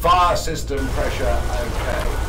Fire system pressure okay.